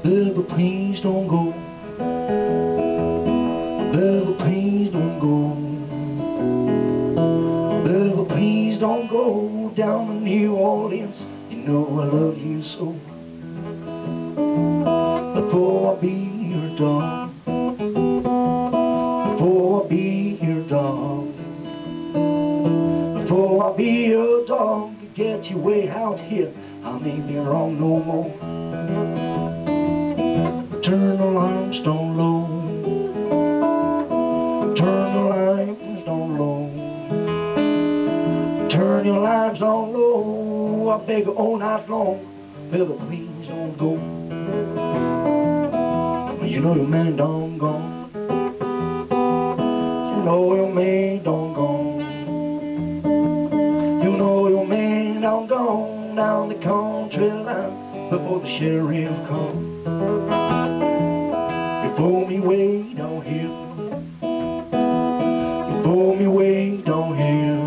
But please don't go. But please don't go. But please don't go down to New Orleans. You know I love you so. Before I be your dog. Before I be your dog. Before I be your dog. Get you way out here. I may be wrong no more. Turn the limestone low, turn the limestone low, turn your limestone low. I beg all night long, baby, please don't go. You know your man done gone. You know your man done gone. You know your man done gone down the country line before the sheriff come. Pull me way down here. You pull me way down here.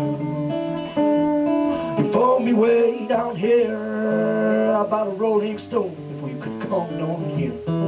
You pull me way down here about a rolling stone if we could come down here.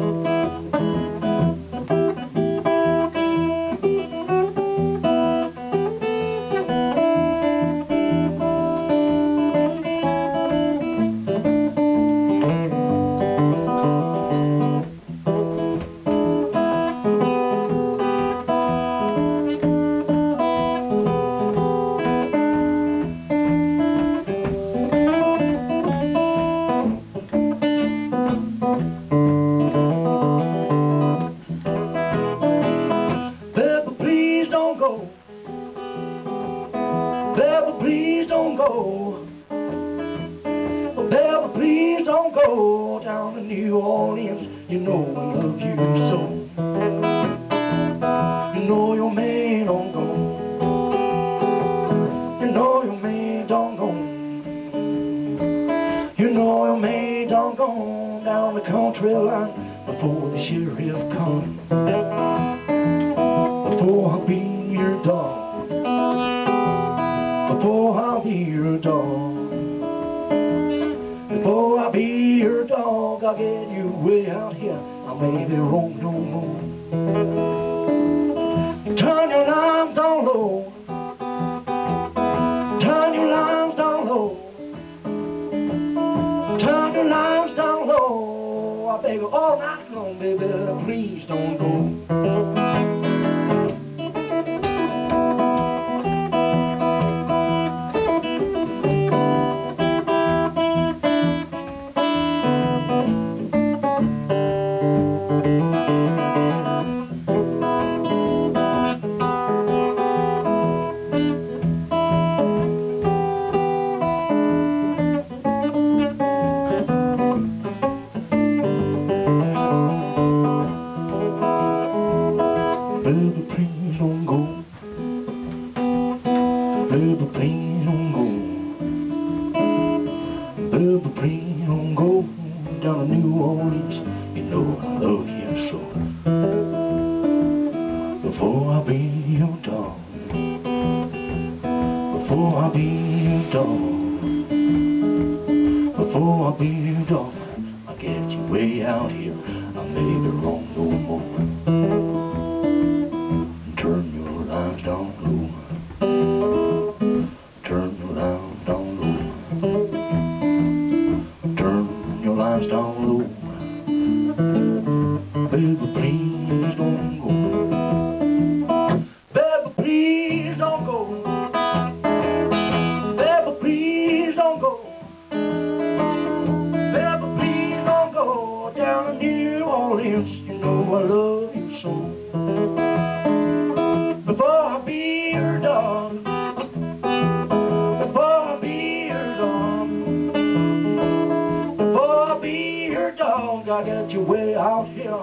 Baby, please don't go. Baby, please don't go down to New Orleans. You know I love you so. You know your man don't go. You know your man don't go. You know your man don't go down the country line before the sheriff comes be your dog. Before oh, I'll be your dog, I'll get you way out here. I may be wrong no more. Turn your limes down low. Turn your limes down low. Turn your limes down low. I beg you all night long, baby, please don't go. Baby, please don't go. Baby, please don't go. Baby, please don't go down to New Orleans. You know I love you so. Before I be your dog. Before I be your dog. Before I be your dog. I get you way out here. I may be wrong no Lights down low. Baby, please don't go. Baby, please don't go. Baby, please don't go. Baby, please don't go down to New Orleans. You know I love you so. Before